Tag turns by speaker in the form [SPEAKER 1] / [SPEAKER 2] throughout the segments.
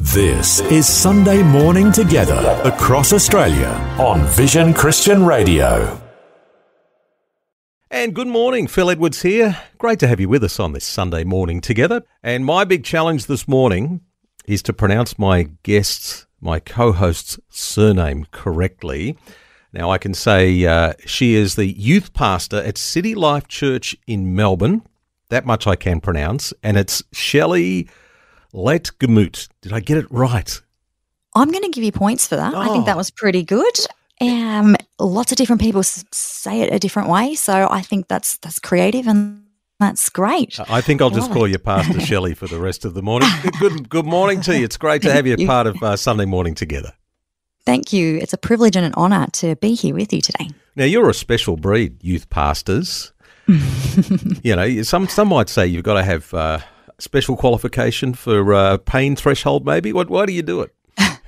[SPEAKER 1] This is Sunday Morning Together across Australia on Vision Christian Radio.
[SPEAKER 2] And good morning, Phil Edwards here. Great to have you with us on this Sunday morning together. And my big challenge this morning is to pronounce my guest's, my co host's surname correctly. Now, I can say uh, she is the youth pastor at City Life Church in Melbourne. That much I can pronounce. And it's Shelley Letgemut. Did I get it right?
[SPEAKER 3] I'm going to give you points for that. I think
[SPEAKER 2] Oh.
[SPEAKER 3] that was pretty good. Um, lots of different people say it a different way, so I think that's that's creative and that's great.
[SPEAKER 2] I think I'll just
[SPEAKER 3] Love
[SPEAKER 2] call
[SPEAKER 3] it.
[SPEAKER 2] you Pastor Shelley for the rest of the morning. Good, good morning to you. It's great to have you
[SPEAKER 3] you.
[SPEAKER 2] part of uh, Sunday morning together.
[SPEAKER 3] Thank you. It's a privilege and an honour to be here with you today.
[SPEAKER 2] Now you're a special breed, youth pastors. you know, some some might say you've got to have uh, special qualification for uh, pain threshold. Maybe. What? Why do you do it?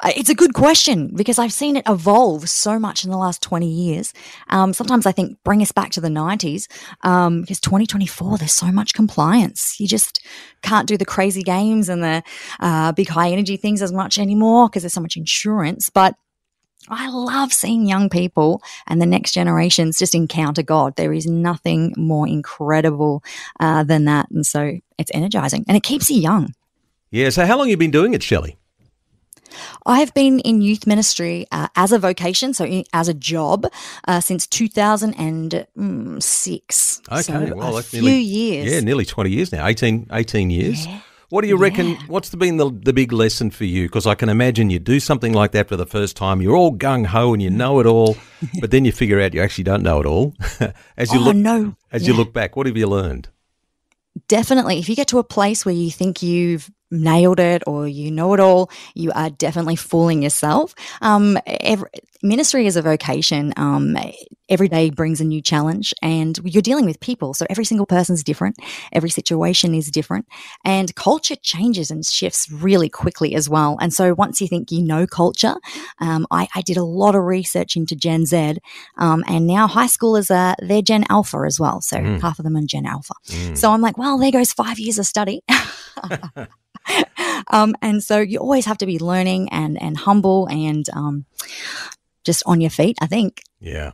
[SPEAKER 3] Uh, It's a good question because I've seen it evolve so much in the last 20 years. Um, sometimes I think bring us back to the 90s um, because 2024, there's so much compliance. You just can't do the crazy games and the uh, big high energy things as much anymore because there's so much insurance. But I love seeing young people and the next generations just encounter God. There is nothing more incredible uh, than that. And so it's energizing and it keeps you young.
[SPEAKER 2] Yeah. So how long have you been doing it, Shelley?
[SPEAKER 3] I have been in youth ministry uh, as a vocation, so in, as a job, uh, since 2006.
[SPEAKER 2] Okay.
[SPEAKER 3] so
[SPEAKER 2] well,
[SPEAKER 3] a
[SPEAKER 2] that's
[SPEAKER 3] few
[SPEAKER 2] nearly
[SPEAKER 3] years.
[SPEAKER 2] Yeah, nearly twenty years now. 18, 18 years.
[SPEAKER 3] Yeah.
[SPEAKER 2] What do you reckon?
[SPEAKER 3] Yeah.
[SPEAKER 2] What's been the, the big lesson for you? Because I can imagine you do something like that for the first time. You're all gung ho and you know it all, but then you figure out you actually don't know it all. as you
[SPEAKER 3] oh
[SPEAKER 2] look,
[SPEAKER 3] no!
[SPEAKER 2] as you look back, what have you learned?
[SPEAKER 3] definitely if you get to a place where you think you've nailed it or you know it all you are definitely fooling yourself um, every, ministry is a vocation um, every day brings a new challenge and you're dealing with people so every single person's different every situation is different and culture changes and shifts really quickly as well and so once you think you know culture um, I, I did a lot of research into gen z um, and now high schoolers are they're gen alpha as well so
[SPEAKER 2] Mm.
[SPEAKER 3] half of them are gen alpha
[SPEAKER 2] Mm.
[SPEAKER 3] so I'm like, well, there goes five years of study. um, and so you always have to be learning and and humble and um, just on your feet. I think.
[SPEAKER 2] Yeah,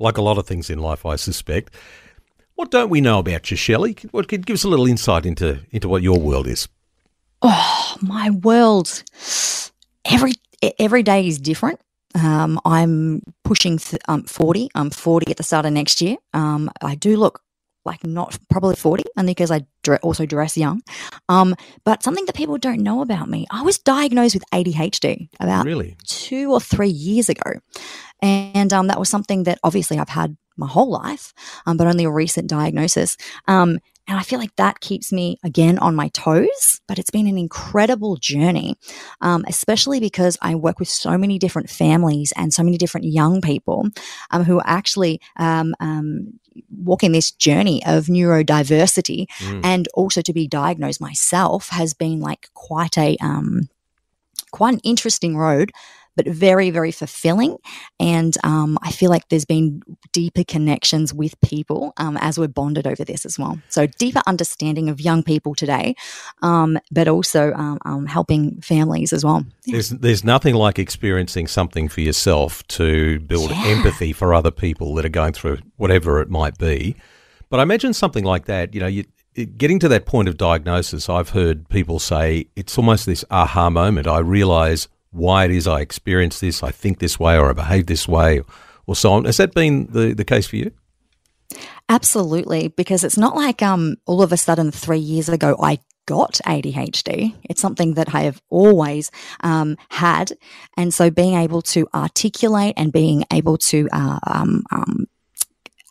[SPEAKER 2] like a lot of things in life, I suspect. What don't we know about you, Shelley? What could give us a little insight into into what your world is?
[SPEAKER 3] Oh, my world. Every every day is different. Um, I'm pushing th- um, 40. I'm 40 at the start of next year. Um, I do look like not probably 40, and because I also dress young. Um, but something that people don't know about me, I was diagnosed with ADHD about
[SPEAKER 2] Really?
[SPEAKER 3] two or three years ago. And um, that was something that obviously I've had my whole life, um, but only a recent diagnosis. Um, and I feel like that keeps me again on my toes, but it's been an incredible journey, um, especially because I work with so many different families and so many different young people um, who are actually um, um, walking this journey of neurodiversity
[SPEAKER 2] Mm.
[SPEAKER 3] and also to be diagnosed myself has been like quite a um, quite an interesting road but very very fulfilling and um, i feel like there's been deeper connections with people um, as we're bonded over this as well so deeper understanding of young people today um, but also um, um, helping families as well Yeah.
[SPEAKER 2] There's there's nothing like experiencing something for yourself to build
[SPEAKER 3] Yeah.
[SPEAKER 2] empathy for other people that are going through whatever it might be. But I imagine something like that. You know, you, getting to that point of diagnosis, I've heard people say it's almost this aha moment. I realise why it is I experience this, I think this way, or I behave this way, or so on. Has that been the, the case for you?
[SPEAKER 3] Absolutely, because it's not like um all of a sudden three years ago I got ADHD. It's something that I have always um, had, and so being able to articulate and being able to uh, um, um,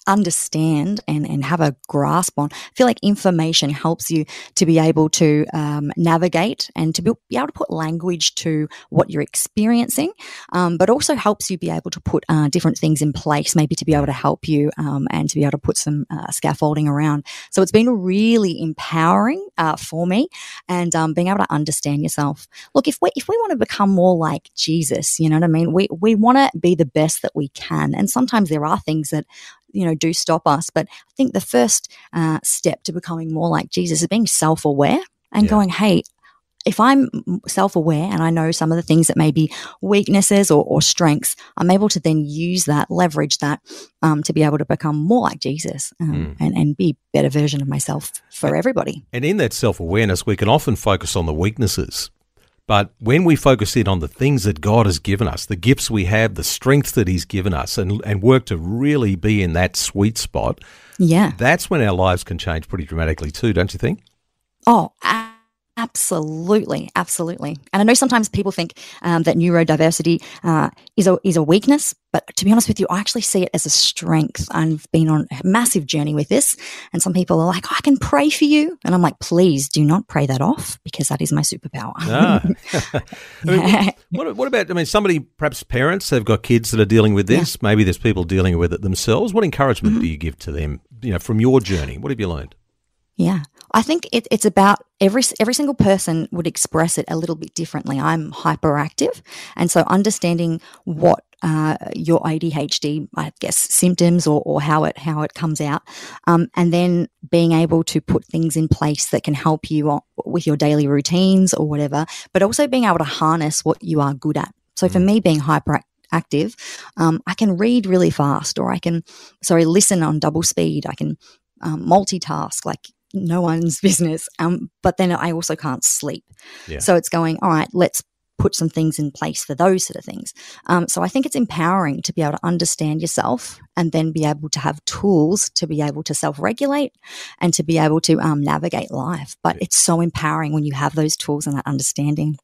[SPEAKER 3] understand and, and have a grasp on. I feel like information helps you to be able to um, navigate and to be, be able to put language to what you're experiencing, um, but also helps you be able to put uh, different things in place, maybe to be able to help you um, and to be able to put some uh, scaffolding around. So it's been really empowering uh, for me and um, being able to understand yourself. Look, if we if we want to become more like Jesus, you know what I mean. We we want to be the best that we can, and sometimes there are things that you know do stop us. But I think the first uh, step to becoming more like Jesus is being self aware and
[SPEAKER 2] Yeah.
[SPEAKER 3] going, hey. if I'm self aware and I know some of the things that may be weaknesses or, or strengths, I'm able to then use that, leverage that um, to be able to become more like Jesus um, mm. and, and be a better version of myself for everybody.
[SPEAKER 2] And in that self awareness, we can often focus on the weaknesses. But when we focus in on the things that God has given us, the gifts we have, the strengths that He's given us, and, and work to really be in that sweet spot,
[SPEAKER 3] yeah,
[SPEAKER 2] that's when our lives can change pretty dramatically too, don't you think?
[SPEAKER 3] Oh, Absolutely, absolutely. And I know sometimes people think um, that neurodiversity uh, is a is a weakness, but to be honest with you, I actually see it as a strength. I've been on a massive journey with this, and some people are like, "I can pray for you," and I'm like, "Please do not pray that off because that is my superpower." ah.
[SPEAKER 2] I mean, what, what, about? I mean, somebody, perhaps parents, have got kids that are dealing with this. Yeah. Maybe there's people dealing with it themselves. What encouragement mm-hmm. do you give to them? You know, from your journey, what have you learned?
[SPEAKER 3] Yeah, I think it, it's about every every single person would express it a little bit differently. I'm hyperactive, and so understanding what uh, your ADHD, I guess, symptoms or, or how it how it comes out, um, and then being able to put things in place that can help you on, with your daily routines or whatever, but also being able to harness what you are good at. So for mm. me, being hyperactive active, um, I can read really fast, or I can, sorry, listen on double speed. I can um, multitask. Like no one's business. Um, but then I also can't sleep. Yeah. So it's going, all right, let's put some things in place for those sort of things. Um, so I think it's empowering to be able to understand yourself and then be able to have tools to be able to self regulate and to be able to um, navigate life. But it's so empowering when you have those tools and that understanding.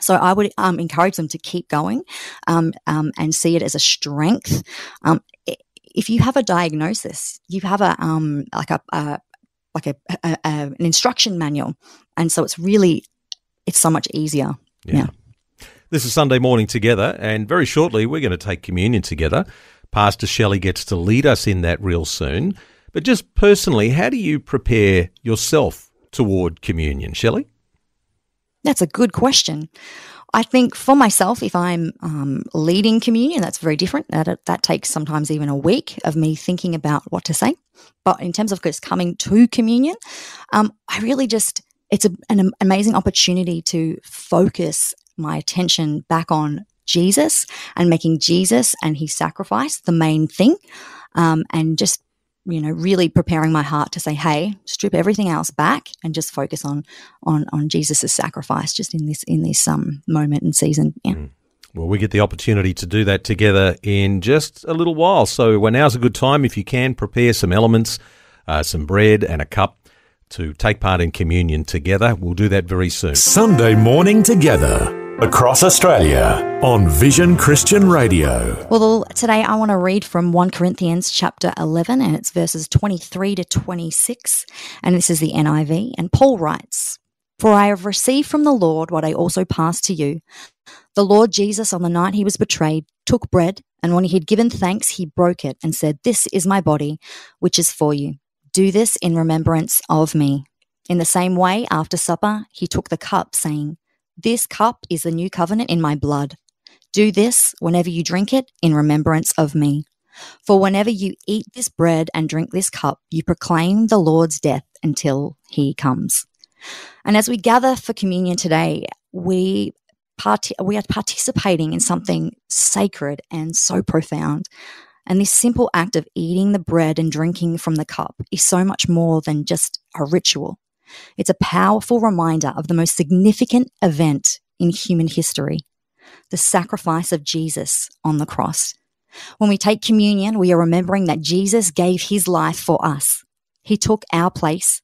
[SPEAKER 3] So I would um, encourage them to keep going um, um, and see it as a strength. Um, if you have a diagnosis, you have a um, like a, a like a, a, a, an instruction manual, and so it's really it's so much easier. Yeah. yeah.
[SPEAKER 2] This is Sunday morning together, and very shortly we're going to take communion together. Pastor Shelley gets to lead us in that real soon. But just personally, how do you prepare yourself toward communion, Shelley?
[SPEAKER 3] That's a good question. I think for myself, if I'm um, leading communion, that's very different. That that takes sometimes even a week of me thinking about what to say. But in terms of just coming to communion, um, I really just it's a, an amazing opportunity to focus my attention back on Jesus and making Jesus and His sacrifice the main thing, um, and just you know really preparing my heart to say hey strip everything else back and just focus on on on jesus's sacrifice just in this in this um moment and season yeah mm.
[SPEAKER 2] Well, we get the opportunity to do that together in just a little while. So, well, now's a good time if you can prepare some elements, uh, some bread and a cup to take part in communion together. We'll do that very soon.
[SPEAKER 1] Sunday morning together across Australia on Vision Christian Radio.
[SPEAKER 3] Well, today I want to read from 1 Corinthians chapter 11 and it's verses 23 to 26. And this is the NIV. And Paul writes, For I have received from the Lord what I also passed to you. The Lord Jesus, on the night he was betrayed, took bread, and when he had given thanks, he broke it and said, This is my body, which is for you. Do this in remembrance of me. In the same way, after supper, he took the cup, saying, this cup is the new covenant in my blood. Do this whenever you drink it in remembrance of me. For whenever you eat this bread and drink this cup, you proclaim the Lord's death until he comes. And as we gather for communion today, we part- we are participating in something sacred and so profound. And this simple act of eating the bread and drinking from the cup is so much more than just a ritual. It's a powerful reminder of the most significant event in human history the sacrifice of Jesus on the cross. When we take communion, we are remembering that Jesus gave his life for us. He took our place,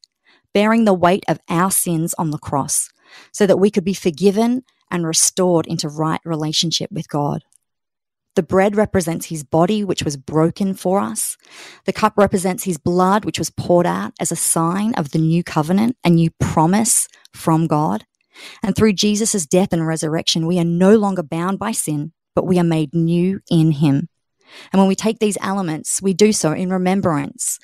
[SPEAKER 3] bearing the weight of our sins on the cross, so that we could be forgiven and restored into right relationship with God. The bread represents his body, which was broken for us. The cup represents his blood, which was poured out as a sign of the new covenant, a new promise from God. And through Jesus' death and resurrection, we are no longer bound by sin, but we are made new in him. And when we take these elements, we do so in remembrance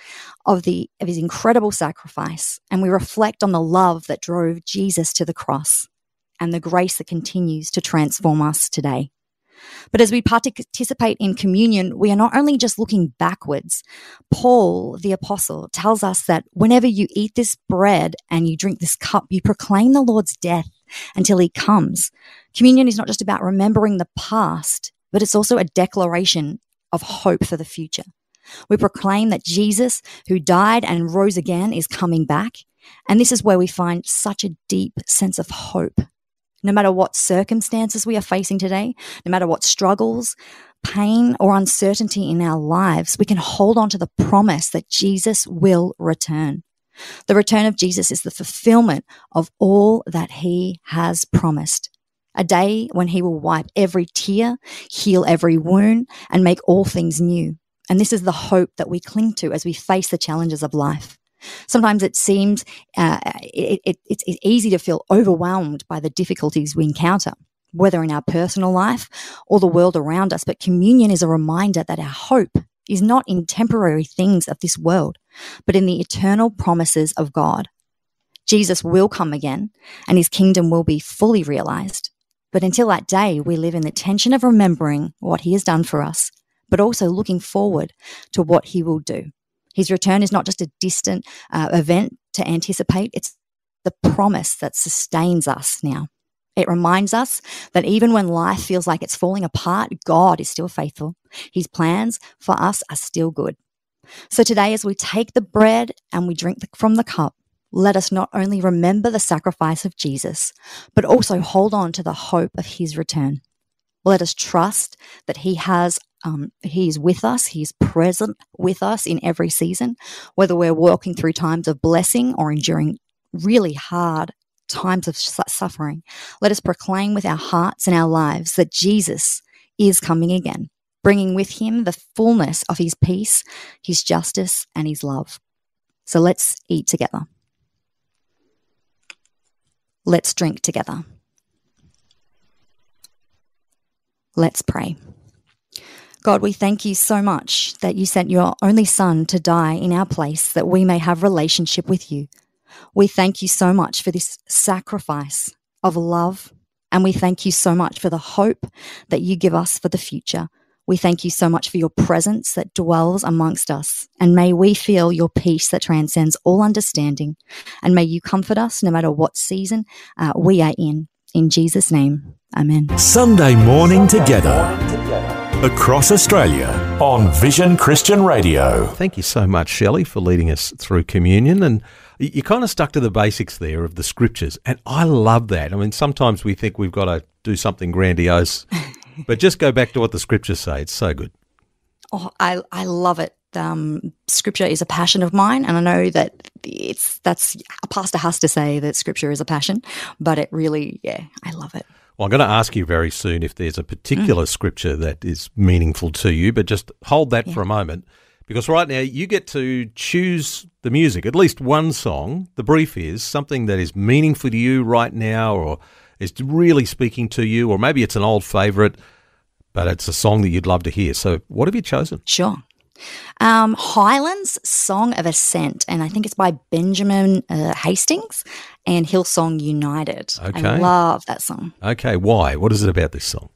[SPEAKER 3] of, the, of his incredible sacrifice, and we reflect on the love that drove Jesus to the cross and the grace that continues to transform us today. But as we participate in communion, we are not only just looking backwards. Paul, the apostle, tells us that whenever you eat this bread and you drink this cup, you proclaim the Lord's death until he comes. Communion is not just about remembering the past, but it's also a declaration of hope for the future. We proclaim that Jesus, who died and rose again, is coming back. And this is where we find such a deep sense of hope. No matter what circumstances we are facing today, no matter what struggles, pain, or uncertainty in our lives, we can hold on to the promise that Jesus will return. The return of Jesus is the fulfillment of all that he has promised. A day when he will wipe every tear, heal every wound, and make all things new. And this is the hope that we cling to as we face the challenges of life. Sometimes it seems uh, it, it, it's, it's easy to feel overwhelmed by the difficulties we encounter, whether in our personal life or the world around us. But communion is a reminder that our hope is not in temporary things of this world, but in the eternal promises of God. Jesus will come again and his kingdom will be fully realized. But until that day, we live in the tension of remembering what he has done for us, but also looking forward to what he will do. His return is not just a distant uh, event to anticipate, it's the promise that sustains us now. It reminds us that even when life feels like it's falling apart, God is still faithful. His plans for us are still good. So today, as we take the bread and we drink from the cup, let us not only remember the sacrifice of Jesus, but also hold on to the hope of his return. Let us trust that he has um, he is with us. He's present with us in every season, whether we're walking through times of blessing or enduring really hard times of suffering. Let us proclaim with our hearts and our lives that Jesus is coming again, bringing with him the fullness of his peace, his justice, and his love. So let's eat together. Let's drink together. Let's pray. God, we thank you so much that you sent your only son to die in our place that we may have relationship with you. We thank you so much for this sacrifice of love and we thank you so much for the hope that you give us for the future. We thank you so much for your presence that dwells amongst us. And may we feel your peace that transcends all understanding. And may you comfort us no matter what season uh, we are in. In Jesus' name, amen.
[SPEAKER 1] Sunday morning together across Australia on Vision Christian Radio.
[SPEAKER 2] Thank you so much, Shelley, for leading us through communion. And you kind of stuck to the basics there of the scriptures. And I love that. I mean, sometimes we think we've got to do something grandiose but just go back to what the scriptures say. It's so good.
[SPEAKER 3] Oh, I, I love it. Um, scripture is a passion of mine, and I know that it's that's a pastor has to say that scripture is a passion, but it really, yeah, I love it.
[SPEAKER 2] Well, I'm going to ask you very soon if there's a particular mm. scripture that is meaningful to you, but just hold that yeah. for a moment because right now you get to choose the music, at least one song. The brief is something that is meaningful to you right now or is really speaking to you, or maybe it's an old favourite, but it's a song that you'd love to hear. So, what have you chosen?
[SPEAKER 3] Sure. Um, Highlands Song of Ascent, and I think it's by Benjamin uh, Hastings and Hillsong United. Okay. I love that song.
[SPEAKER 2] Okay, why? What is it about this song?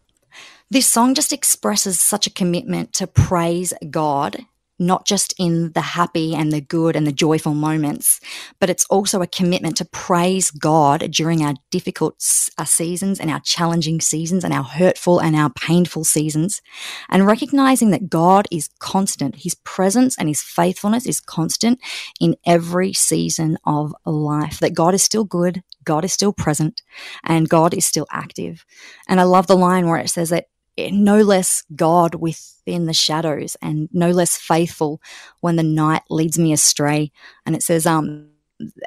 [SPEAKER 3] This song just expresses such a commitment to praise God not just in the happy and the good and the joyful moments, but it's also a commitment to praise God during our difficult seasons and our challenging seasons and our hurtful and our painful seasons. And recognizing that God is constant, His presence and His faithfulness is constant in every season of life, that God is still good, God is still present, and God is still active. And I love the line where it says that no less God within the shadows and no less faithful when the night leads me astray. And it says, um,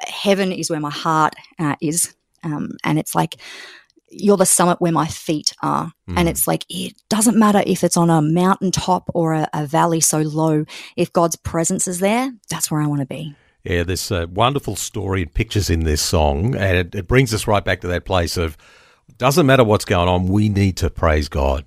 [SPEAKER 3] heaven is where my heart uh, is. Um, and it's like, you're the summit where my feet are. Mm. And it's like, it doesn't matter if it's on a mountaintop or a, a valley so low. If God's presence is there, that's where I want to be.
[SPEAKER 2] Yeah, there's a wonderful story and pictures in this song. And it, it brings us right back to that place of, doesn't matter what's going on, we need to praise God.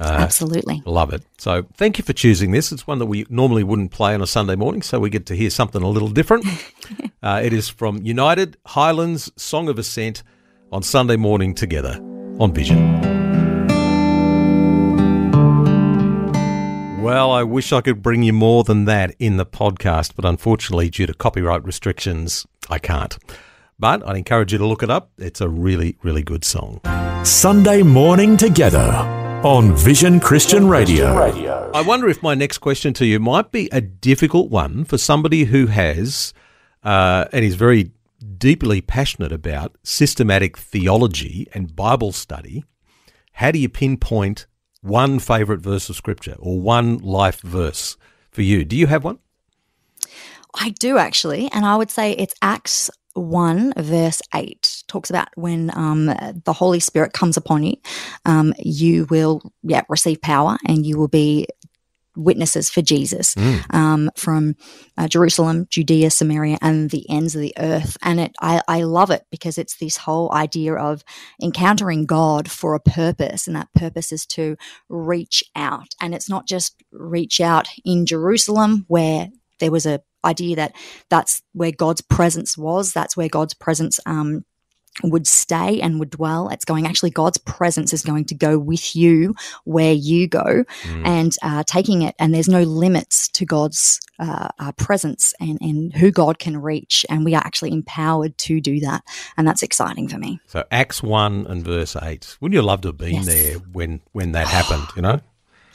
[SPEAKER 3] Uh, Absolutely.
[SPEAKER 2] Love it. So thank you for choosing this. It's one that we normally wouldn't play on a Sunday morning, so we get to hear something a little different. uh, it is from United Highlands Song of Ascent on Sunday morning together on Vision. Well, I wish I could bring you more than that in the podcast, but unfortunately, due to copyright restrictions, I can't. But I'd encourage you to look it up. It's a really, really good song.
[SPEAKER 1] Sunday morning together on Vision Christian Radio.
[SPEAKER 2] I wonder if my next question to you might be a difficult one for somebody who has uh, and is very deeply passionate about systematic theology and Bible study. How do you pinpoint one favourite verse of Scripture or one life verse for you? Do you have one?
[SPEAKER 3] I do actually, and I would say it's Acts 1 verse 8 talks about when um, the holy spirit comes upon you um, you will yeah receive power and you will be witnesses for jesus
[SPEAKER 2] Mm.
[SPEAKER 3] um, from uh, jerusalem judea samaria and the ends of the earth and it I, I love it because it's this whole idea of encountering god for a purpose and that purpose is to reach out and it's not just reach out in jerusalem where there was a idea that that's where God's presence was. That's where God's presence um, would stay and would dwell. It's going actually God's presence is going to go with you where you go,
[SPEAKER 2] Mm.
[SPEAKER 3] and uh, taking it. And there's no limits to God's uh, uh, presence and and who God can reach, and we are actually empowered to do that, and that's exciting for me.
[SPEAKER 2] So Acts one and verse eight. Wouldn't you love to have been
[SPEAKER 3] Yes.
[SPEAKER 2] there when when that happened? You know.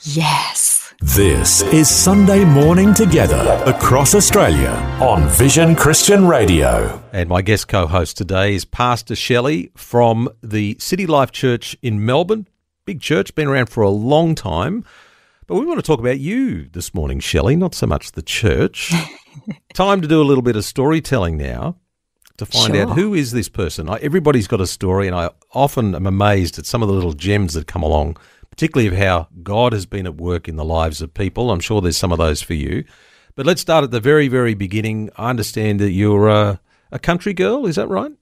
[SPEAKER 3] Yes.
[SPEAKER 1] This is Sunday morning together across Australia on Vision Christian Radio.
[SPEAKER 2] And my guest co-host today is Pastor Shelley from the City Life Church in Melbourne. Big church, been around for a long time. But we want to talk about you this morning, Shelley, not so much the church. Time to do a little bit of storytelling now to find out who is this person. Everybody's got a story, and I often am amazed at some of the little gems that come along, particularly of how God has been at work in the lives of people. I'm sure there's some of those for you. But let's start at the very, very beginning. I understand that you're a, a country girl. Is that right?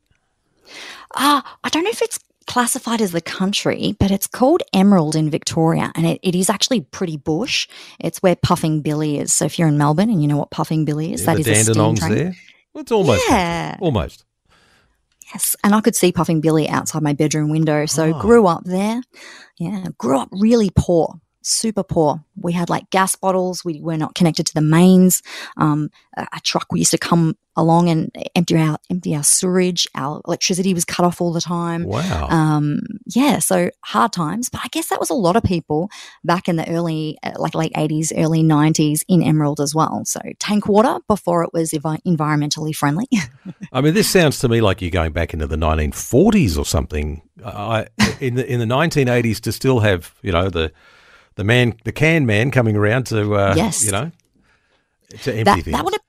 [SPEAKER 3] Ah, I don't know if it's classified as the country, but it's called Emerald in Victoria, and it, it is actually pretty bush. It's where Puffing Billy is. So if you're in Melbourne and you know what Puffing Billy is,
[SPEAKER 2] Yeah,
[SPEAKER 3] that is a steam train.
[SPEAKER 2] there. Well, it's almost
[SPEAKER 3] Yeah.
[SPEAKER 2] country. almost.
[SPEAKER 3] Yes, and I could see Puffing Billy outside my bedroom window. So
[SPEAKER 2] Oh.
[SPEAKER 3] grew up there. Yeah, grew up really poor, super poor. We had like gas bottles. We were not connected to the mains. Um, a, a truck used to come along and empty out empty our sewage. Our electricity was cut off all the time.
[SPEAKER 2] Wow.
[SPEAKER 3] Um, yeah, so hard times, but I guess that was a lot of people back in the early, uh, like late 80s, early 90s in Emerald as well. So tank water before it was envi- environmentally friendly.
[SPEAKER 2] I mean, this sounds to me like you're going back into the 1940s or something. I in the in the 1980s to still have you know the the man the can man coming around to uh,
[SPEAKER 3] Yes.
[SPEAKER 2] you know to empty
[SPEAKER 3] that,
[SPEAKER 2] things.
[SPEAKER 3] that would have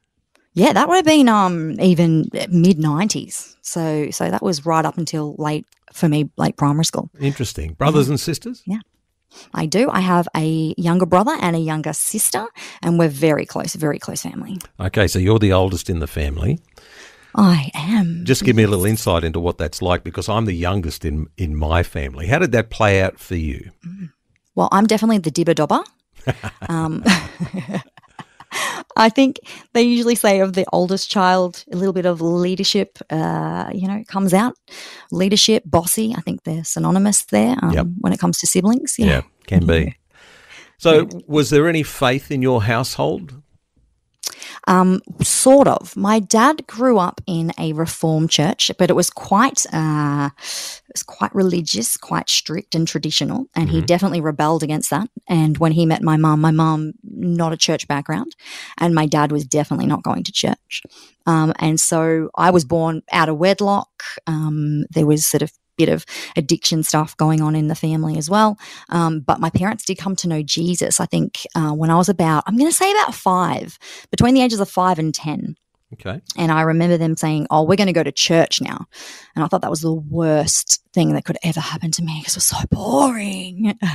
[SPEAKER 3] yeah that would have been um even mid 90s so so that was right up until late for me late primary school
[SPEAKER 2] Interesting. Brothers and sisters. Yeah.
[SPEAKER 3] I do i have a younger brother and a younger sister and we're very close very close family
[SPEAKER 2] Okay, so you're the oldest in the family.
[SPEAKER 3] i am
[SPEAKER 2] Just give me a little insight into what that's like because I'm the youngest in in my family. How did that play out for you?
[SPEAKER 3] Well i'm definitely the dibber dobber um I think they usually say of the oldest child, a little bit of leadership, uh, you know, comes out. Leadership, bossy. I think they're synonymous there um,
[SPEAKER 2] Yep.
[SPEAKER 3] when it comes to siblings. Yeah.
[SPEAKER 2] can be. So, was there any faith in your household?
[SPEAKER 3] Um, sort of. My dad grew up in a reform church, but it was quite, uh, it was quite religious, quite strict and traditional, and he definitely rebelled against that. And when he met my mum, my mum not a church background, and my dad was definitely not going to church. Um, and so I was born out of wedlock. Um, there was sort of bit of addiction stuff going on in the family as well. Um, but my parents did come to know Jesus, I think, uh, when I was about, I'm going to say about five, between the ages of five and 10.
[SPEAKER 2] Okay.
[SPEAKER 3] And I remember them saying, Oh, we're going to go to church now. And I thought that was the worst thing that could ever happen to me because it was so boring.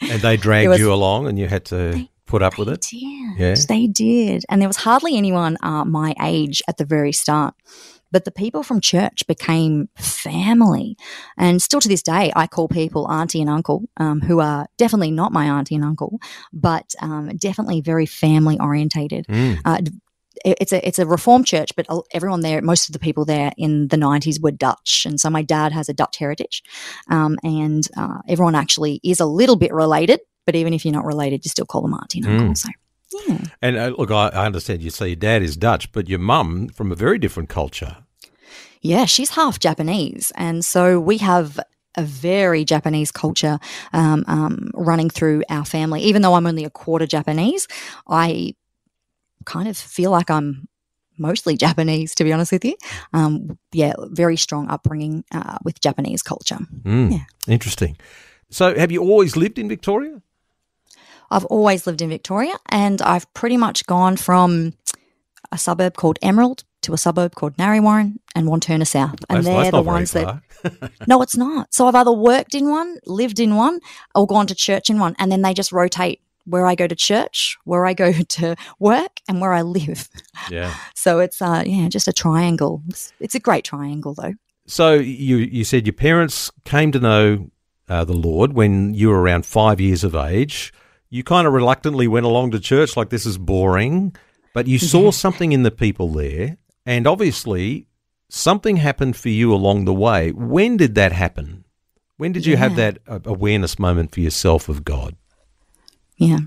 [SPEAKER 2] And they dragged
[SPEAKER 3] was-
[SPEAKER 2] you along, and you had to
[SPEAKER 3] They-
[SPEAKER 2] put up with it.
[SPEAKER 3] did.
[SPEAKER 2] Yeah.
[SPEAKER 3] They did. And there was hardly anyone uh, my age at the very start. But the people from church became family. And still to this day, I call people auntie and uncle, um, who are definitely not my auntie and uncle, but um, definitely very family orientated.
[SPEAKER 2] Mm.
[SPEAKER 3] Uh, it's a it's a reform church, but everyone there, most of the people there in the nineties were Dutch, and so my dad has a Dutch heritage, um, and uh, everyone actually is a little bit related. But even if you're not related, you still call them auntie and uncle.
[SPEAKER 2] Mm.
[SPEAKER 3] So yeah,
[SPEAKER 2] And uh, look, I, I understand you say your dad is Dutch, but your mum from a very different culture.
[SPEAKER 3] Yeah, she's half Japanese. And so we have a very Japanese culture um, um, running through our family. Even though I'm only a quarter Japanese, I kind of feel like I'm mostly Japanese, to be honest with you. Um, yeah, very strong upbringing uh, with Japanese culture.
[SPEAKER 2] Mm,
[SPEAKER 3] Yeah.
[SPEAKER 2] Interesting. So, have you always lived in Victoria?
[SPEAKER 3] I've always lived in Victoria and I've pretty much gone from a suburb called Emerald to a suburb called Narre Warren and Wantirna South. And
[SPEAKER 2] That's-
[SPEAKER 3] they're
[SPEAKER 2] that's
[SPEAKER 3] the ones that. No, it's not. So I've either worked in one, lived in one, or gone to church in one. And then they just rotate where I go to church, where I go to work, and where I live.
[SPEAKER 2] yeah.
[SPEAKER 3] So it's uh yeah, just a triangle. It's, it's a great triangle though.
[SPEAKER 2] So you you said your parents came to know uh, the Lord when you were around five years of age. You kind of reluctantly went along to church, like this is boring, but you saw mm-hmm. something in the people there, and obviously something happened for you along the way. When did that happen? When did you have that awareness moment for yourself of God?
[SPEAKER 3] Yeah.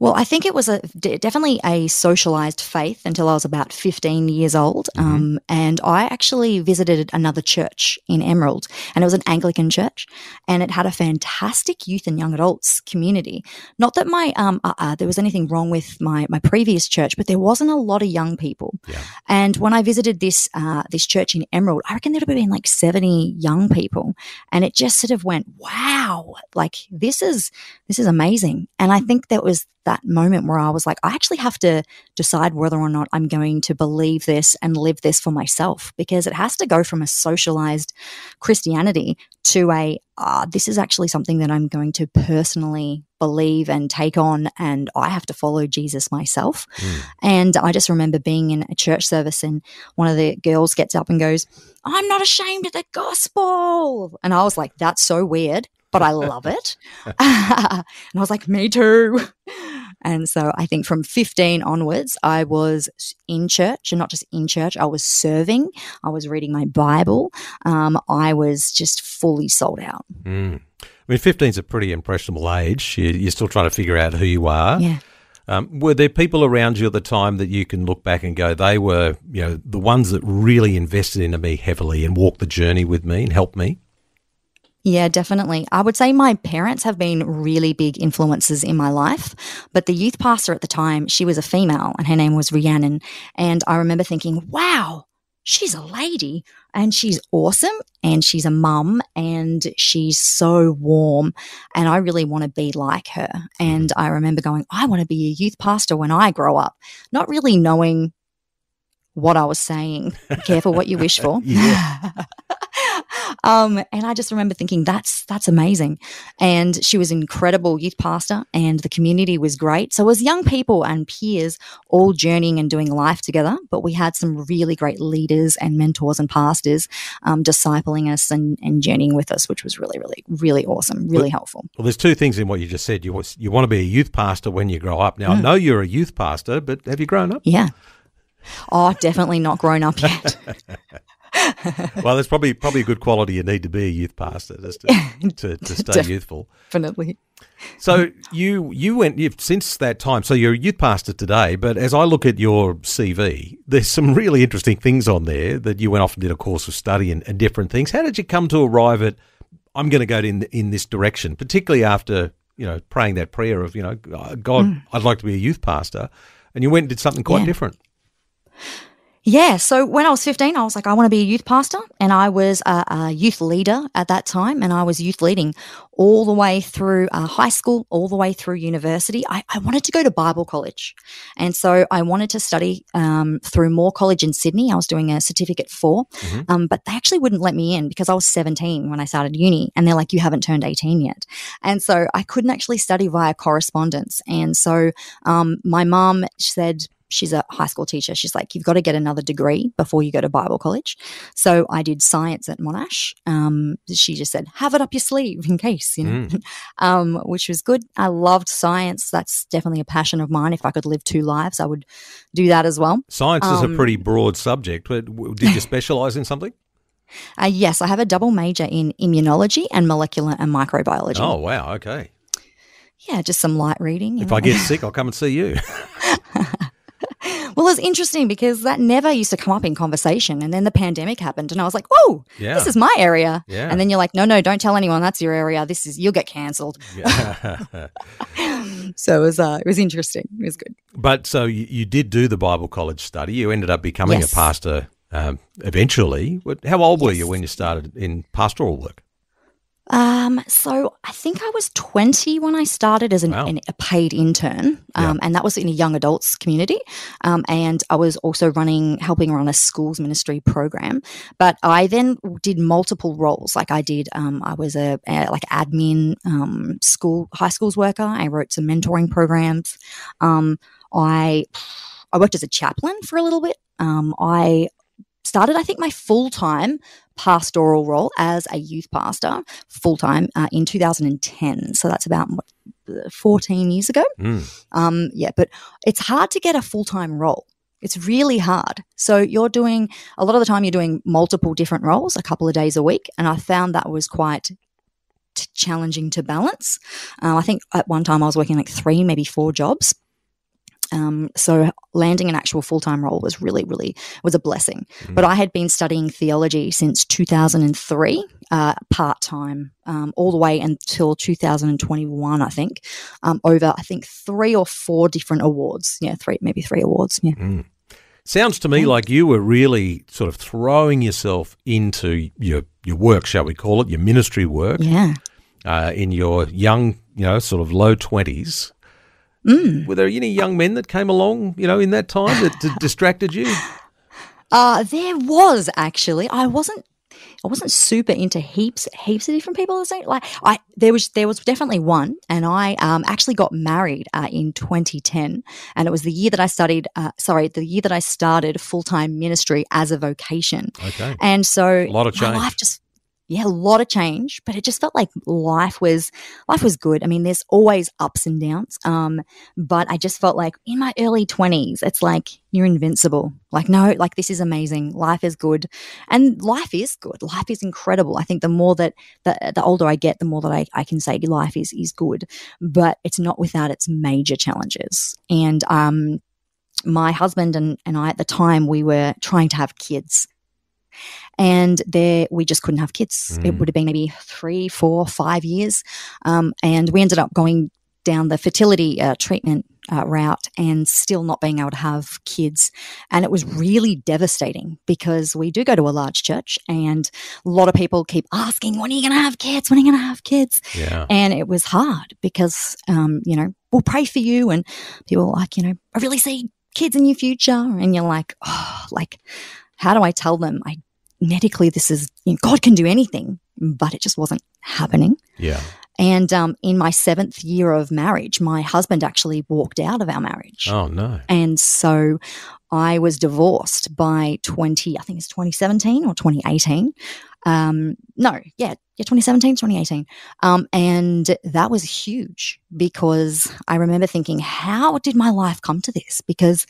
[SPEAKER 3] Well, I think it was a definitely a socialized faith until I was about 15 years old. Um, and I actually visited another church in Emerald, and it was an Anglican church, and it had a fantastic youth and young adults community. Not that my um, uh, uh, there was anything wrong with my my previous church, but there wasn't a lot of young people.
[SPEAKER 2] Yeah.
[SPEAKER 3] And when I visited this uh, this church in Emerald, I reckon there would have been like 70 young people, and it just sort of went, wow, like this is this is amazing. And I think that was that moment where I was like, I actually have to decide whether or not I'm going to believe this and live this for myself because it has to go from a socialized Christianity to a, uh, this is actually something that I'm going to personally believe and take on, and I have to follow Jesus myself.
[SPEAKER 2] Mm.
[SPEAKER 3] And I just remember being in a church service, and one of the girls gets up and goes, I'm not ashamed of the gospel. And I was like, that's so weird, but I love it. and I was like, me too. And so I think from 15 onwards, I was in church and not just in church, I was serving, I was reading my Bible. Um, I was just fully sold out.
[SPEAKER 2] Mm. I mean, 15 is a pretty impressionable age. You- You're still trying to figure out who you are.
[SPEAKER 3] Yeah.
[SPEAKER 2] Um, were there people around you at the time that you can look back and go, they were, you know, the ones that really invested into me heavily and walked the journey with me and helped me?
[SPEAKER 3] Yeah, definitely. I would say my parents have been really big influences in my life. But the youth pastor at the time, she was a female and her name was Rhiannon. And I remember thinking, wow, she's a lady and she's awesome and she's a mum and she's so warm. And I really want to be like her. And mm-hmm. I remember going, I want to be a youth pastor when I grow up, not really knowing what I was saying. Be careful what you wish for. Um, and I just remember thinking that's that's amazing. And she was an incredible youth pastor, and the community was great. So it was young people and peers all journeying and doing life together. But we had some really great leaders and mentors and pastors um, discipling us and, and journeying with us, which was really, really, really awesome, really helpful.
[SPEAKER 2] Well, there's two things in what you just said. You, was- you want to be a youth pastor when you grow up. Now, I
[SPEAKER 3] Mm.
[SPEAKER 2] know you're a youth pastor, but have you grown up?
[SPEAKER 3] Yeah. Oh, definitely not grown up yet.
[SPEAKER 2] well, there's probably probably a good quality you need to be a youth pastor just to, to, to stay
[SPEAKER 3] Def-
[SPEAKER 2] youthful.
[SPEAKER 3] Definitely.
[SPEAKER 2] So you you went you've, since that time. So you're a youth pastor today, but as I look at your CV, there's some really interesting things on there that you went off and did a course of study and, and different things. How did you come to arrive at? I'm going to go in in this direction, particularly after you know praying that prayer of you know God, mm. I'd like to be a youth pastor, and you went and did something quite
[SPEAKER 3] Yeah.
[SPEAKER 2] different.
[SPEAKER 3] Yeah. So when I was 15, I was like, I want to be a youth pastor. And I was a, a youth leader at that time. And I was youth leading all the way through uh, high school, all the way through university. I, I wanted to go to Bible college. And so I wanted to study um, through Moore College in Sydney. I was doing a certificate for,
[SPEAKER 2] Mhm.
[SPEAKER 3] um, but they actually wouldn't let me in because I was 17 when I started uni. And they're like, you haven't turned 18 yet. And so I couldn't actually study via correspondence. And so um, my mom said, she's a high school teacher. She's like, you've got to get another degree before you go to Bible college. So I did science at Monash. Um, she just said, have it up your sleeve in case, you know, um, which was good. I loved science. That's definitely a passion of mine. If I could live two lives, I would do that as well.
[SPEAKER 2] Science is a
[SPEAKER 3] Um,
[SPEAKER 2] pretty broad subject. But did you specialise in something?
[SPEAKER 3] Uh, yes, I have a double major in immunology and molecular and microbiology.
[SPEAKER 2] Oh wow, okay.
[SPEAKER 3] Yeah, just some light reading.
[SPEAKER 2] If
[SPEAKER 3] know.
[SPEAKER 2] I get sick, I'll come and see you.
[SPEAKER 3] Well, it's interesting because that never used to come up in conversation. And then the pandemic happened, and I was like, whoa,
[SPEAKER 2] Yeah.
[SPEAKER 3] this is my area.
[SPEAKER 2] Yeah.
[SPEAKER 3] And then you're like, no, no, don't tell anyone that's your area. This is, you'll get cancelled.
[SPEAKER 2] Yeah.
[SPEAKER 3] So it was, uh, it was interesting. It was good.
[SPEAKER 2] but so you, you did do the Bible college study. You ended up becoming
[SPEAKER 3] Yes.
[SPEAKER 2] a pastor um, eventually. How old were you when you started in pastoral work?
[SPEAKER 3] Um, so I think I was 20 when I started as an,
[SPEAKER 2] Wow.
[SPEAKER 3] an- a paid intern, um, and that was in a young adults community. Um, and I was also running, helping run a schools ministry program. But I then did multiple roles. Like I did, um, I was a, a like admin, um, school high schools worker. I wrote some mentoring programs. Um, I I worked as a chaplain for a little bit. Um, I started, I think, my full time pastoral role as a youth pastor full time uh, in 2010. So that's about what, uh, 14 years ago.
[SPEAKER 2] Mm.
[SPEAKER 3] Um, yeah, but it's hard to get a full time role. It's really hard. So you're doing a lot of the time you're doing multiple different roles a couple of days a week, and I found that was quite t- challenging to balance. Uh, I think at one time I was working like three, maybe four jobs. Um, so landing an actual full time role was really, really was a blessing. But I had been studying theology since 2003, uh, part time, um, all the way until 2021, I think, um, over I think three or four different awards. Yeah, three, maybe three awards. Yeah.
[SPEAKER 2] Sounds to me like you were really sort of throwing yourself into your your work, shall we call it, your ministry work,
[SPEAKER 3] Yeah.
[SPEAKER 2] uh, in your young, you know, sort of low twenties.
[SPEAKER 3] Mm.
[SPEAKER 2] Were there any young men that came along, you know, in that time that d- distracted you?
[SPEAKER 3] Uh, there was actually. I wasn't. I wasn't super into heaps, heaps of different people. at the same- Like I, there was, there was definitely one, and I um, actually got married uh, in 2010, and it was the year that I studied. Uh, sorry, the year that I started full time ministry as a vocation.
[SPEAKER 2] Okay.
[SPEAKER 3] And so
[SPEAKER 2] A lot of change.
[SPEAKER 3] my life just yeah, a lot of change, but it just felt like life was life was good. I mean, there's always ups and downs. Um, but I just felt like in my early twenties, it's like you're invincible. Like, no, like this is amazing. Life is good. And life is good. Life is incredible. I think the more that the, the older I get, the more that I, I can say life is is good. But it's not without its major challenges. And um my husband and, and I at the time we were trying to have kids and there we just couldn't have kids. It
[SPEAKER 2] Mm.
[SPEAKER 3] would have been maybe three, four, five years, um, and we ended up going down the fertility uh, treatment uh, route and still not being able to have kids. And it was really devastating because we do go to a large church, and a lot of people keep asking, "When are you going to have kids? When are you going to have kids?"
[SPEAKER 2] Yeah.
[SPEAKER 3] And it was hard because, um, you know, we'll pray for you. And people are like, you know, I really see kids in your future. And you're like, oh, like, how do I tell them? I medically, this is, you know, God can do anything, but it just wasn't happening.
[SPEAKER 2] Yeah.
[SPEAKER 3] And um, in my seventh year of marriage, my husband actually walked out of our marriage.
[SPEAKER 2] Oh no.
[SPEAKER 3] And so I was divorced by 20, I think it's 2017 or 2018. Um, no, yeah, yeah, 2017, 2018. Um, and that was huge because I remember thinking, how did my life come to this? Because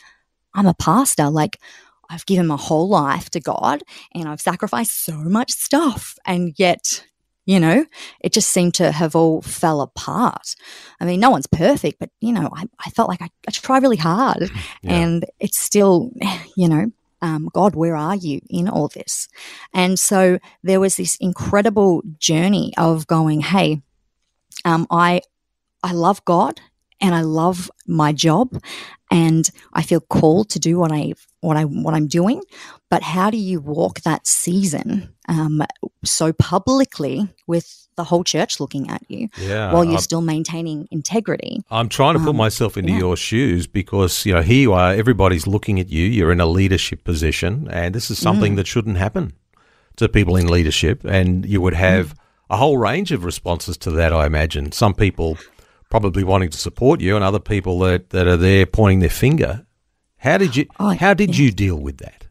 [SPEAKER 3] I'm a pastor, like, I've given my whole life to God and I've sacrificed so much stuff. And yet, you know, it just seemed to have all fell apart. I mean, no one's perfect, but, you know, I, I felt like I, I tried really hard
[SPEAKER 2] Yeah.
[SPEAKER 3] and it's still, you know, um, God, where are you in all this? And so there was this incredible journey of going, hey, um, I, I love God and I love my job and I feel called to do what I what I what I'm doing. But how do you walk that season um, so publicly with the whole church looking at you
[SPEAKER 2] Yeah.
[SPEAKER 3] while you're
[SPEAKER 2] I'm-
[SPEAKER 3] still maintaining integrity?
[SPEAKER 2] I'm trying to put
[SPEAKER 3] Um,
[SPEAKER 2] myself into
[SPEAKER 3] yeah.
[SPEAKER 2] your shoes because you know here you are. Everybody's looking at you. You're in a leadership position, and this is
[SPEAKER 3] Mm.
[SPEAKER 2] something that shouldn't happen to people in leadership. And you would
[SPEAKER 3] Mm.
[SPEAKER 2] have a whole range of responses to that. I imagine some people probably wanting to support you, and other people that, that are there pointing their finger. How did you?
[SPEAKER 3] Oh,
[SPEAKER 2] how did
[SPEAKER 3] yeah.
[SPEAKER 2] you deal with that?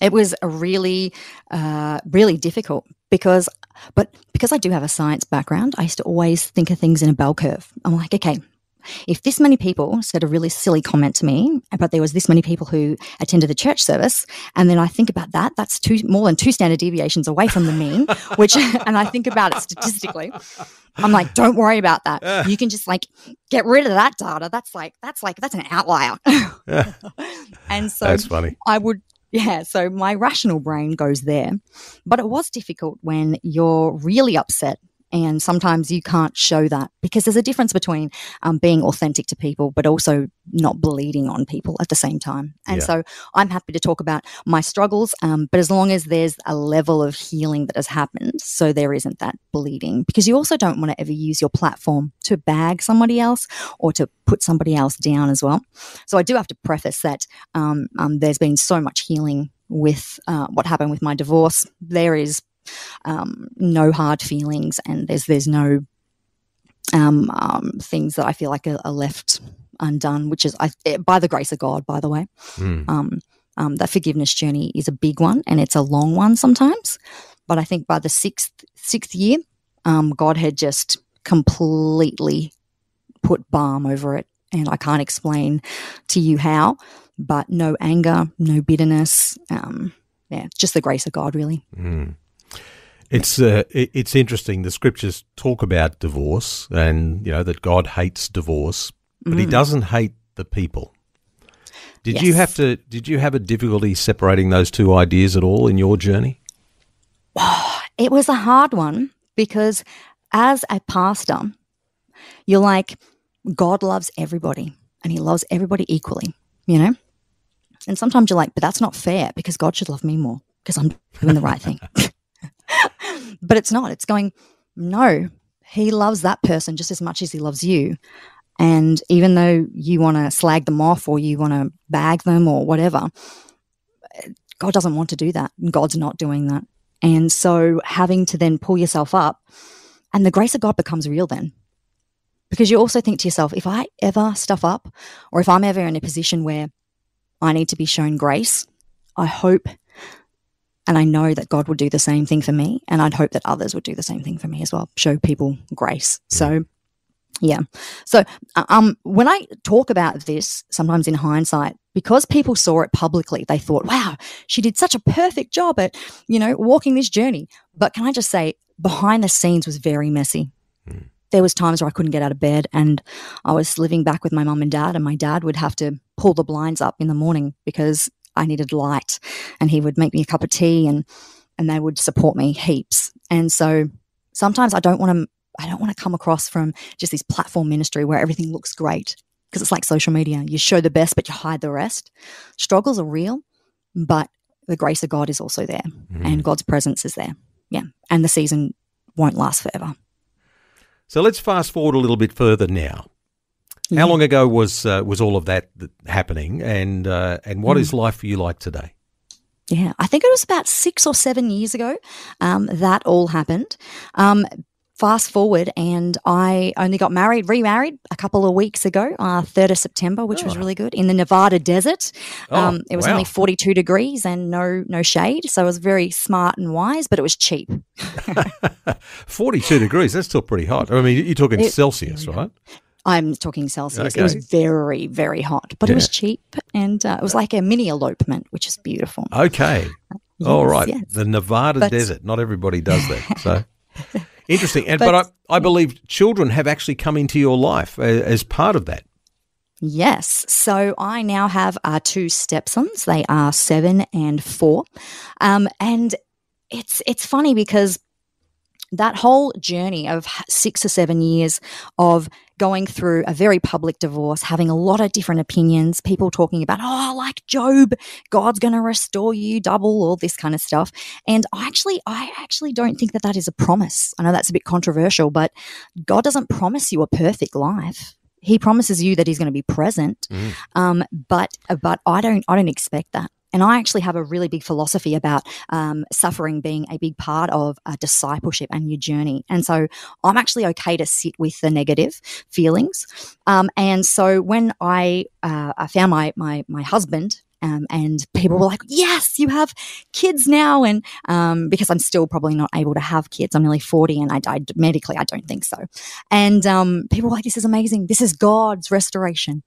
[SPEAKER 3] It was a really, uh, really difficult because, but because I do have a science background, I used to always think of things in a bell curve. I'm like, okay, if this many people said a really silly comment to me, but there was this many people who attended the church service, and then I think about that, that's two more than two standard deviations away from the mean, which, and I think about it statistically. I'm like, don't worry about that. You can just like get rid of that data. That's like, that's like, that's an outlier. yeah. and so
[SPEAKER 2] That's funny.
[SPEAKER 3] I would, yeah. So my rational brain goes there. But it was difficult when you're really upset. And sometimes you can't show that because there's a difference between um, being authentic to people, but also not bleeding on people at the same time. And
[SPEAKER 2] Yeah.
[SPEAKER 3] so I'm happy to talk about my struggles, um, but as long as there's a level of healing that has happened, so there isn't that bleeding, because you also don't want to ever use your platform to bag somebody else or to put somebody else down as well. So I do have to preface that um, um, there's been so much healing with uh, what happened with my divorce. There is um, no hard feelings, and there's there's no um, um, things that I feel like are, are left undone, which is I, eh, by the grace of God, by the way.
[SPEAKER 2] Mm.
[SPEAKER 3] Um, um, that forgiveness journey is a big one, and it's a long one sometimes. But I think by the sixth sixth year, um, God had just completely put balm over it, and I can't explain to you how. But no anger, no bitterness. Um, yeah, just the grace of God, really.
[SPEAKER 2] Mm. It's uh, it's interesting. The scriptures talk about divorce, and you know that God hates divorce, but He
[SPEAKER 3] Mm.
[SPEAKER 2] doesn't hate the people. Did you have to? Did you have a difficulty separating those two ideas at all in your journey?
[SPEAKER 3] It was a hard one because as a pastor, you're like, God loves everybody and he loves everybody equally, you know? And sometimes you're like, but that's not fair because God should love me more because I'm doing the right thing. but it's not. It's going, no, he loves that person just as much as he loves you. And even though you want to slag them off or you want to bag them or whatever, God doesn't want to do that. And God's not doing that. And so having to then pull yourself up, and the grace of God becomes real then. Because you also think to yourself, if I ever stuff up, or if I'm ever in a position where I need to be shown grace, I hope and I know that God would do the same thing for me. And I'd hope that others would do the same thing for me as well, show people grace. So, yeah. So, uh, um, when I talk about this, sometimes in hindsight, because people saw it publicly, they thought, wow, she did such a perfect job at, you know, walking this journey. But can I just say, behind the scenes was very messy.
[SPEAKER 2] Mm.
[SPEAKER 3] There was times where I couldn't get out of bed and I was living back with my mum and dad and my dad would have to pull the blinds up in the morning because I needed light and he would make me a cup of tea and and they would support me heaps. And so sometimes I don't want to I don't want to come across from just this platform ministry where everything looks great because it's like social media. You show the best but you hide the rest. Struggles are real, but the grace of God is also there
[SPEAKER 2] Mm.
[SPEAKER 3] and God's presence is there. Yeah. And the season won't last forever.
[SPEAKER 2] So let's fast forward a little bit further now.
[SPEAKER 3] Yeah.
[SPEAKER 2] How long ago was uh, was all of that happening, and uh, and what
[SPEAKER 3] Mm.
[SPEAKER 2] is life for you like today?
[SPEAKER 3] Yeah, I think it was about six or seven years ago um, that all happened. Um, fast forward, and I only got married, remarried a couple of weeks ago, uh, 3rd of September, which was
[SPEAKER 2] Oh.
[SPEAKER 3] really good in the Nevada desert.
[SPEAKER 2] Oh,
[SPEAKER 3] Um, it was
[SPEAKER 2] wow.
[SPEAKER 3] only 42 degrees and no no shade, so it was very smart and wise, but it was cheap.
[SPEAKER 2] Forty-two degrees. That's still pretty hot. I mean, you're talking
[SPEAKER 3] It-
[SPEAKER 2] Celsius, right?
[SPEAKER 3] I'm talking Celsius. It was very, very hot, but it was cheap, and uh, it was like a mini elopement, which is beautiful.
[SPEAKER 2] Okay. All
[SPEAKER 3] Yes,
[SPEAKER 2] right.
[SPEAKER 3] yes.
[SPEAKER 2] The Nevada
[SPEAKER 3] But-
[SPEAKER 2] desert. Not everybody does that. So interesting. And,
[SPEAKER 3] But-
[SPEAKER 2] but I, I believe children have actually come into your life as, as part of that.
[SPEAKER 3] Yes. So I now have our two stepsons. They are seven and four, um, and it's it's funny because that whole journey of six or seven years of going through a very public divorce, having a lot of different opinions, people talking about, oh, like Job, God's going to restore you double, all this kind of stuff. And I actually, I actually don't think that that is a promise. I know that's a bit controversial, but God doesn't promise you a perfect life. He promises you that He's going to be present,
[SPEAKER 2] Mm.
[SPEAKER 3] um, but but I don't I don't expect that. And I actually have a really big philosophy about um, suffering being a big part of a discipleship and your journey. And so I'm actually okay to sit with the negative feelings. Um, and so when I, uh, I found my, my, my husband, Um, and people were like, yes, you have kids now. And um, because I'm still probably not able to have kids, I'm nearly 40 and I died medically. I don't think so. And um, people were like, this is amazing. This is God's restoration.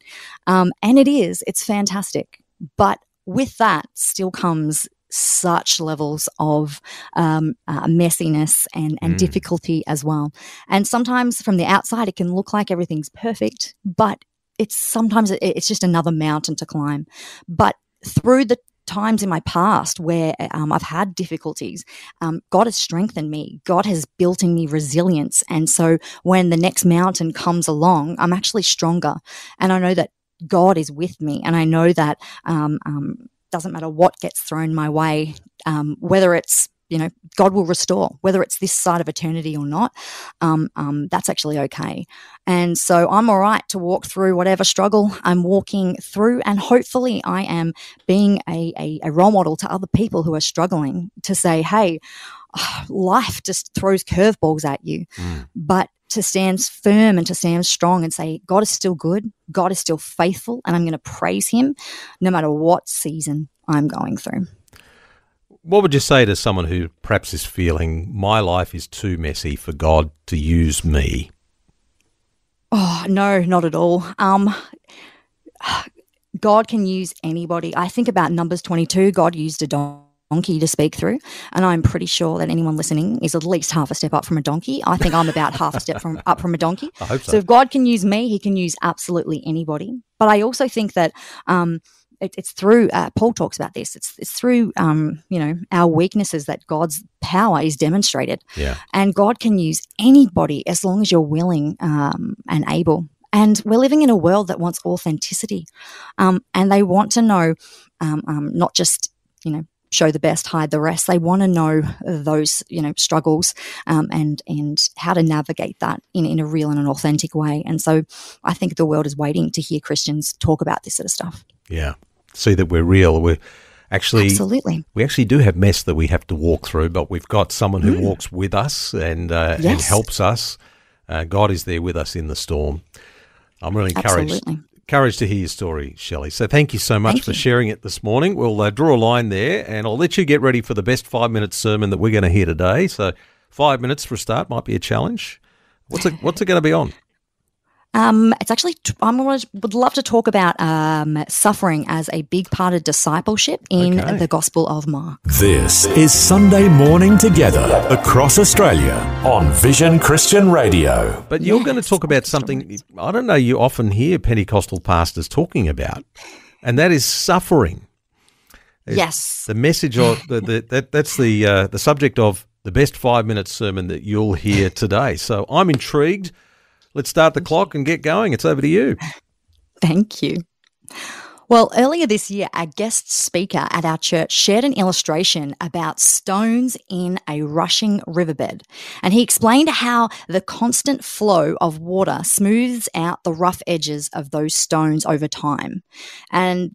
[SPEAKER 3] Um, and it is, it's fantastic. But with that still comes such levels of um, uh, messiness and, and mm. difficulty as well. And sometimes from the outside, it can look like everything's perfect, but it's sometimes it's just another mountain to climb. But through the times in my past where um, I've had difficulties, um, God has strengthened me. God has built in me resilience. And so when the next mountain comes along, I'm actually stronger. And I know that God is with me. And I know that um, um doesn't matter what gets thrown my way, um, whether it's you know God will restore, whether it's this side of eternity or not. Um, um, that's actually okay, and so I'm all right to walk through whatever struggle I'm walking through, and hopefully I am being a, a, a role model to other people who are struggling to say, hey. life just throws curveballs at you, mm. but to stand firm and to stand strong and say, God is still good, God is still faithful, and I'm going to praise Him no matter what season I'm going through.
[SPEAKER 2] What would you say to someone who perhaps is feeling, my life is too messy for God to use me?
[SPEAKER 3] Oh, no, not at all. Um, God can use anybody. I think about Numbers 22, God used a dog donkey to speak through. And I'm pretty sure that anyone listening is at least half a step up from a donkey. I think I'm about half a step from up from a donkey.
[SPEAKER 2] I hope so.
[SPEAKER 3] so if God can use me, he can use absolutely anybody. But I also think that um, it, it's through uh, Paul talks about this. It's it's through um, you know our weaknesses that God's power is demonstrated.
[SPEAKER 2] Yeah.
[SPEAKER 3] And God can use anybody as long as you're willing um, and able. And we're living in a world that wants authenticity, um, and they want to know um, um, not just you know show the best, hide the rest. They want to know those, you know, struggles um, and and how to navigate that in, in a real and an authentic way. And so I think the world is waiting to hear Christians talk about this sort of stuff.
[SPEAKER 2] Yeah. See that we're real. We're actually
[SPEAKER 3] absolutely
[SPEAKER 2] we actually do have mess that we have to walk through, but we've got someone who mm. walks with us and uh, yes. and helps us. Uh, God is there with us in the storm. I'm really encouraged Absolutely courage to hear your story, Shelley. So thank you so much thank for you. sharing it this morning. We'll uh, draw a line there, and I'll let you get ready for the best five minute sermon that we're going to hear today. So five minutes for a start might be a challenge. What's it, what's it going to be on?
[SPEAKER 3] Um, it's actually, I would love to talk about um, suffering as a big part of discipleship in okay. the Gospel of Mark.
[SPEAKER 1] This is Sunday Morning Together across Australia on Vision Christian Radio.
[SPEAKER 2] But you're yes, going to talk about something I don't know you often hear Pentecostal pastors talking about, and that is suffering.
[SPEAKER 3] It's yes.
[SPEAKER 2] The message of the, the, that, that's the, uh, the subject of the best five minute sermon that you'll hear today. So I'm intrigued. Let's start the clock and get going. It's over to you.
[SPEAKER 3] Thank you. Well, earlier this year, a guest speaker at our church shared an illustration about stones in a rushing riverbed. And he explained how the constant flow of water smooths out the rough edges of those stones over time. And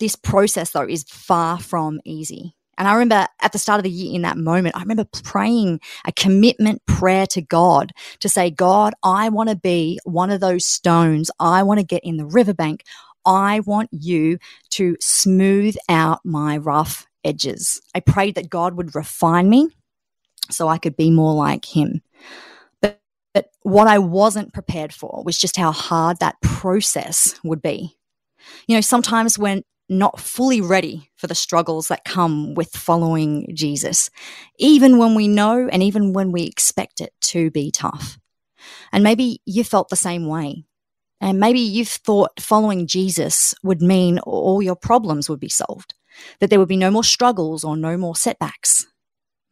[SPEAKER 3] this process, though, is far from easy. And I remember at the start of the year in that moment, I remember praying a commitment prayer to God to say, God, I want to be one of those stones. I want to get in the riverbank. I want you to smooth out my rough edges. I prayed that God would refine me so I could be more like him. But, but what I wasn't prepared for was just how hard that process would be. You know, sometimes when not fully ready for the struggles that come with following Jesus, even when we know and even when we expect it to be tough. And maybe you felt the same way. And maybe you've thought following Jesus would mean all your problems would be solved, that there would be no more struggles or no more setbacks.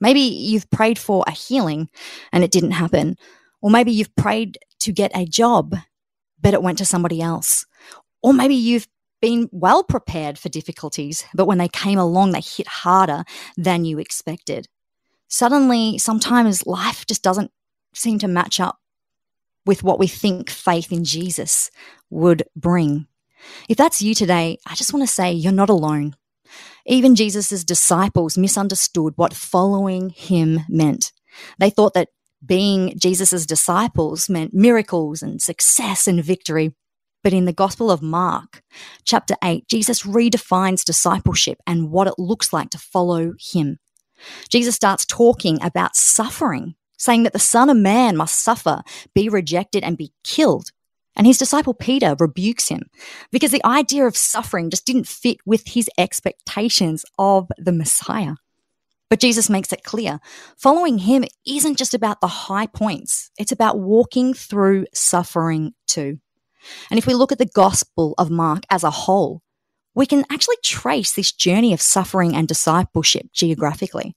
[SPEAKER 3] Maybe you've prayed for a healing and it didn't happen. Or maybe you've prayed to get a job, but it went to somebody else. Or maybe you've been well prepared for difficulties, but when they came along, they hit harder than you expected. Suddenly, sometimes life just doesn't seem to match up with what we think faith in Jesus would bring. If that's you today, I just want to say you're not alone. Even Jesus' disciples misunderstood what following him meant. They thought that being Jesus' disciples meant miracles and success and victory. But in the Gospel of Mark, chapter 8, Jesus redefines discipleship and what it looks like to follow him. Jesus starts talking about suffering, saying that the Son of Man must suffer, be rejected, and be killed. And his disciple Peter rebukes him because the idea of suffering just didn't fit with his expectations of the Messiah. But Jesus makes it clear following him isn't just about the high points, it's about walking through suffering too. And if we look at the Gospel of Mark as a whole, we can actually trace this journey of suffering and discipleship geographically.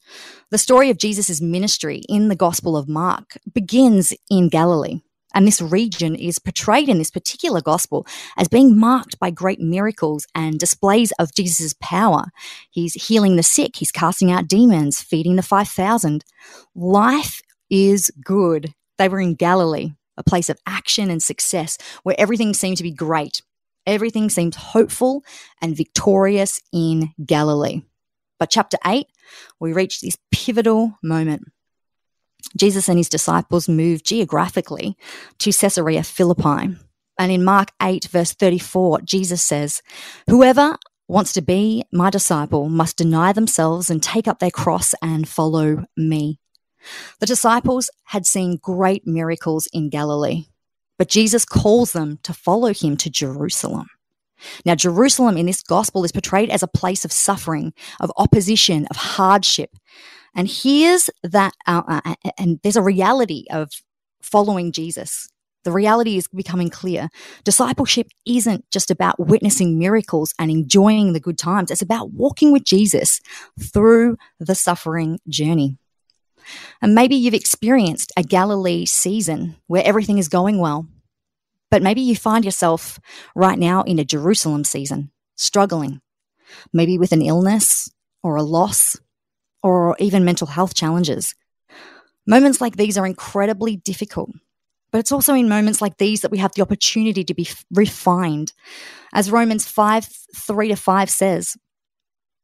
[SPEAKER 3] The story of Jesus' ministry in the Gospel of Mark begins in Galilee. And this region is portrayed in this particular gospel as being marked by great miracles and displays of Jesus' power. He's healing the sick, he's casting out demons, feeding the 5,000. Life is good. They were in Galilee a place of action and success where everything seemed to be great. Everything seemed hopeful and victorious in Galilee. But chapter 8, we reach this pivotal moment. Jesus and his disciples move geographically to Caesarea Philippi. And in Mark 8, verse 34, Jesus says, Whoever wants to be my disciple must deny themselves and take up their cross and follow me. The disciples had seen great miracles in Galilee, but Jesus calls them to follow him to Jerusalem. Now, Jerusalem in this gospel is portrayed as a place of suffering, of opposition, of hardship. And here's that, uh, uh, uh and there's a reality of following Jesus. The reality is becoming clear. Discipleship isn't just about witnessing miracles and enjoying the good times. It's about walking with Jesus through the suffering journey. And maybe you've experienced a Galilee season where everything is going well. But maybe you find yourself right now in a Jerusalem season, struggling, maybe with an illness or a loss or even mental health challenges. Moments like these are incredibly difficult, but it's also in moments like these that we have the opportunity to be refined. As Romans 5 3 to 5 says,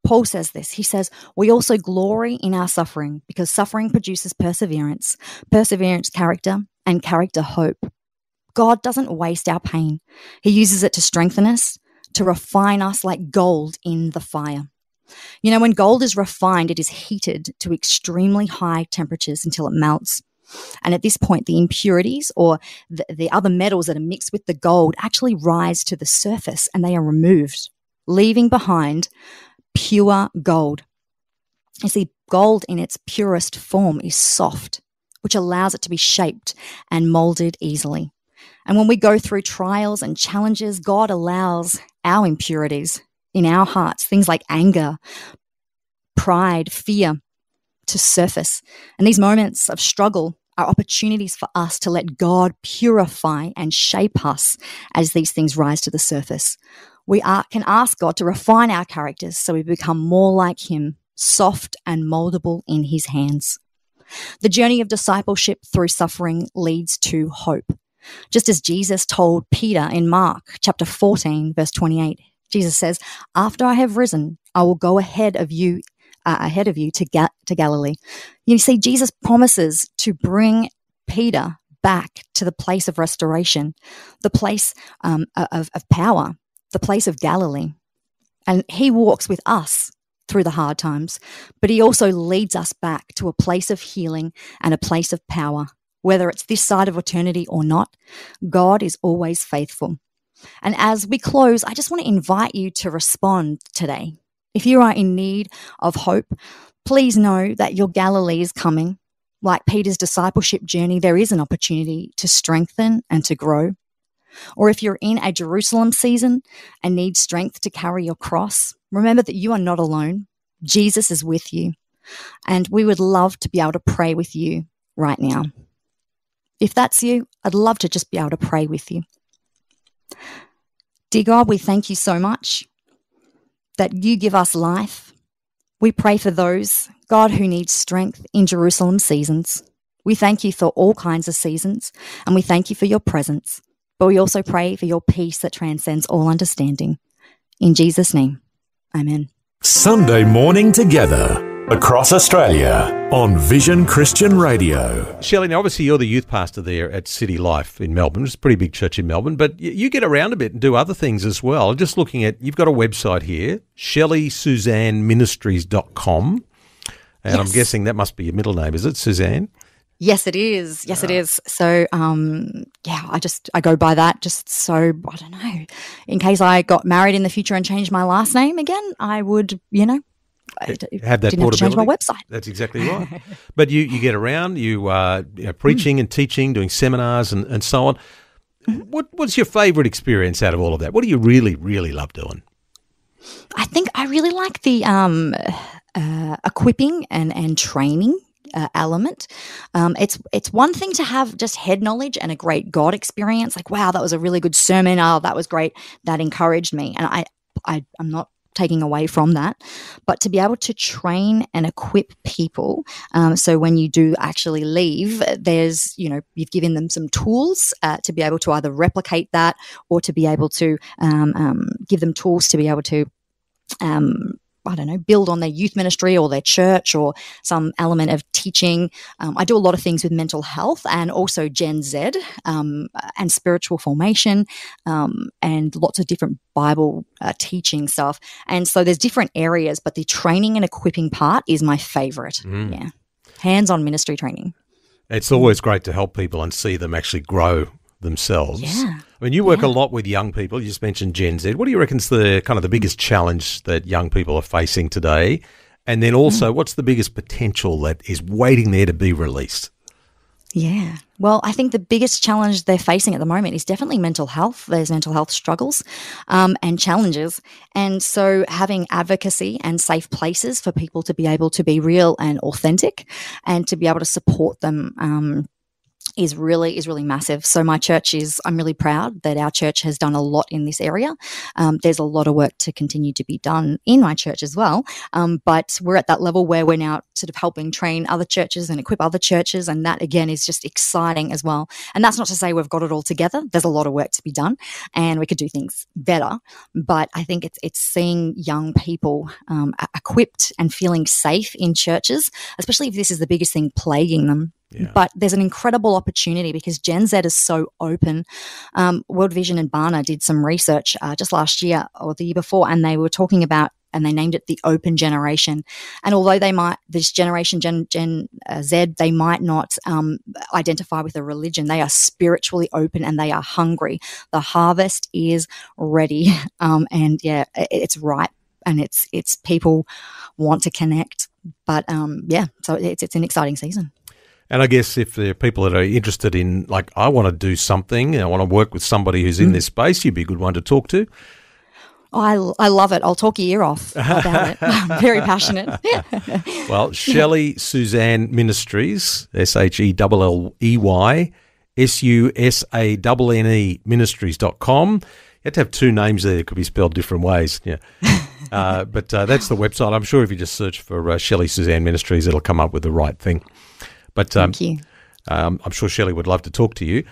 [SPEAKER 3] Paul says this. He says, We also glory in our suffering because suffering produces perseverance, perseverance, character, and character, hope. God doesn't waste our pain, He uses it to strengthen us, to refine us like gold in the fire. You know, when gold is refined, it is heated to extremely high temperatures until it melts. And at this point, the impurities or the, the other metals that are mixed with the gold actually rise to the surface and they are removed, leaving behind pure gold. You see, gold in its purest form is soft, which allows it to be shaped and molded easily. And when we go through trials and challenges, God allows our impurities in our hearts, things like anger, pride, fear, to surface. And these moments of struggle are opportunities for us to let God purify and shape us as these things rise to the surface we are, can ask God to refine our characters so we become more like Him, soft and moldable in His hands. The journey of discipleship through suffering leads to hope. Just as Jesus told Peter in Mark chapter 14, verse 28, Jesus says, After I have risen, I will go ahead of you. Uh, ahead of you to to Galilee. You see, Jesus promises to bring Peter back to the place of restoration, the place um, of, of power, the place of Galilee. And he walks with us through the hard times, but he also leads us back to a place of healing and a place of power. Whether it's this side of eternity or not, God is always faithful. And as we close, I just want to invite you to respond today. If you are in need of hope, please know that your Galilee is coming. Like Peter's discipleship journey, there is an opportunity to strengthen and to grow. Or if you're in a Jerusalem season and need strength to carry your cross, remember that you are not alone. Jesus is with you. And we would love to be able to pray with you right now. If that's you, I'd love to just be able to pray with you. Dear God, we thank you so much that you give us life. We pray for those, God, who need strength in Jerusalem seasons. We thank you for all kinds of seasons, and we thank you for your presence. But we also pray for your peace that transcends all understanding. In Jesus' name, amen.
[SPEAKER 1] Sunday morning together across Australia on Vision Christian Radio.
[SPEAKER 2] Shelley, now obviously you're the youth pastor there at City Life in Melbourne. It's a pretty big church in Melbourne, but you get around a bit and do other things as well. Just looking at, you've got a website here, ShelleySusanneMinistries.com. And yes. I'm guessing that must be your middle name, is it, Susanne?
[SPEAKER 3] Yes, it is. Yes, it is. So, um, yeah, I just I go by that just so I don't know. In case I got married in the future and changed my last name again, I would, you know,
[SPEAKER 2] have that portability.
[SPEAKER 3] Have change my website.
[SPEAKER 2] That's exactly right. but you you get around, you uh, you know, preaching mm. and teaching, doing seminars and, and so on. Mm-hmm. What what's your favourite experience out of all of that? What do you really really love doing?
[SPEAKER 3] I think I really like the um, uh, equipping and and training uh, element. Um, it's it's one thing to have just head knowledge and a great God experience, like wow, that was a really good sermon. Oh, that was great. That encouraged me, and I, I I'm not taking away from that, but to be able to train and equip people. Um, so when you do actually leave, there's, you know, you've given them some tools uh, to be able to either replicate that or to be able to um, um, give them tools to be able to um, I don't know, build on their youth ministry or their church or some element of teaching. Um, I do a lot of things with mental health and also Gen Z um, and spiritual formation um, and lots of different Bible uh, teaching stuff. And so there's different areas, but the training and equipping part is my favorite. Mm. Yeah. Hands on ministry training.
[SPEAKER 2] It's always great to help people and see them actually grow themselves.
[SPEAKER 3] Yeah.
[SPEAKER 2] I mean, you work yeah. a lot with young people. You just mentioned Gen Z. What do you reckon is the kind of the biggest challenge that young people are facing today? And then also, mm. what's the biggest potential that is waiting there to be released?
[SPEAKER 3] Yeah. Well, I think the biggest challenge they're facing at the moment is definitely mental health. There's mental health struggles um, and challenges. And so having advocacy and safe places for people to be able to be real and authentic and to be able to support them um, is really is really massive. So my church is I'm really proud that our church has done a lot in this area. Um, there's a lot of work to continue to be done in my church as well, um, but we're at that level where we're now sort of helping train other churches and equip other churches, and that again is just exciting as well. And that's not to say we've got it all together. There's a lot of work to be done, and we could do things better. But I think it's it's seeing young people um, equipped and feeling safe in churches, especially if this is the biggest thing plaguing them yeah. But there's an incredible opportunity because Gen Z is so open. Um, World Vision and Barna did some research uh, just last year or the year before, and they were talking about and they named it the open generation. And although they might, this generation, Gen, Gen uh, Z, they might not um, identify with a religion, they are spiritually open and they are hungry. The harvest is ready. Um, and yeah, it, it's ripe and it's, it's people want to connect. But um, yeah, so it's, it's an exciting season.
[SPEAKER 2] And I guess if there are people that are interested in, like, I want to do something, I want to work with somebody who's in mm. this space, you'd be a good one to talk to.
[SPEAKER 3] Oh, I, I love it. I'll talk your ear off about it. I'm very passionate.
[SPEAKER 2] well, Shelley Susanne Ministries, S H E L L E Y S U S A N N E Ministries.com. You have to have two names there. It could be spelled different ways. Yeah. Uh, but uh, that's the website. I'm sure if you just search for uh, Shelley Susanne Ministries, it'll come up with the right thing. But
[SPEAKER 3] um, Thank you.
[SPEAKER 2] Um, I'm sure Shelley would love to talk to you.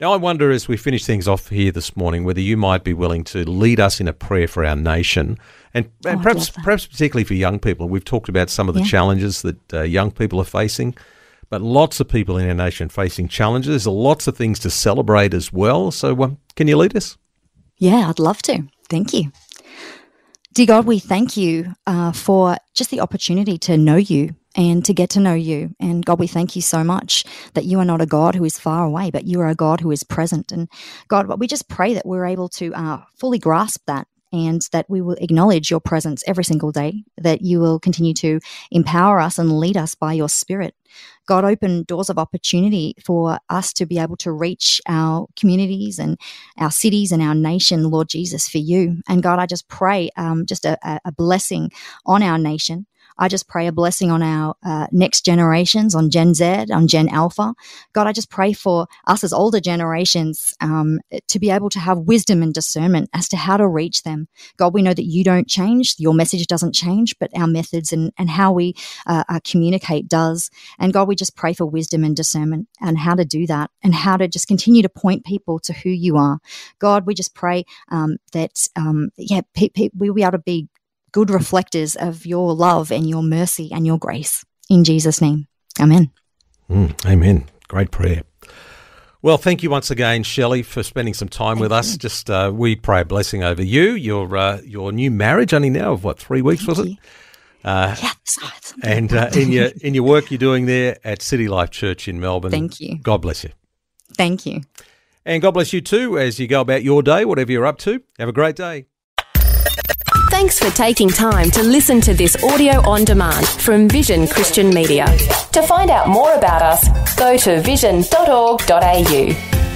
[SPEAKER 2] Now, I wonder as we finish things off here this morning whether you might be willing to lead us in a prayer for our nation, and, and oh, perhaps perhaps particularly for young people. We've talked about some of the yeah. challenges that uh, young people are facing, but lots of people in our nation facing challenges. There's lots of things to celebrate as well. So, um, can you lead us?
[SPEAKER 3] Yeah, I'd love to. Thank you. Dear God, we thank you uh, for just the opportunity to know you and to get to know you. And God, we thank you so much that you are not a God who is far away, but you are a God who is present. And God, we just pray that we're able to uh, fully grasp that and that we will acknowledge your presence every single day, that you will continue to empower us and lead us by your spirit. God, open doors of opportunity for us to be able to reach our communities and our cities and our nation, Lord Jesus, for you. And God, I just pray um, just a, a blessing on our nation. I just pray a blessing on our uh, next generations, on Gen Z, on Gen Alpha. God, I just pray for us as older generations um, to be able to have wisdom and discernment as to how to reach them. God, we know that you don't change, your message doesn't change, but our methods and, and how we uh, uh, communicate does. And God, we just pray for wisdom and discernment and how to do that and how to just continue to point people to who you are. God, we just pray um, that, um, yeah, pe- pe- we, we ought to be good reflectors of your love and your mercy and your grace. In Jesus' name, amen.
[SPEAKER 2] Mm, amen. Great prayer. Well, thank you once again, Shelley, for spending some time
[SPEAKER 3] Thank
[SPEAKER 2] with us. Just uh, we pray a blessing over you, your uh, your new marriage, only now of what three weeks was
[SPEAKER 3] Thank
[SPEAKER 2] it? Uh,
[SPEAKER 3] Yeah,
[SPEAKER 2] and uh, in your in your work you're doing there at City Life Church in Melbourne.
[SPEAKER 3] Thank you.
[SPEAKER 2] God bless you,
[SPEAKER 3] Thank you.
[SPEAKER 2] and God bless you too as you go about your day, whatever you're up to. Have a great day.
[SPEAKER 4] Thanks for taking time to listen to this audio on demand from Vision Christian Media. To find out more about us, go to vision.org.au.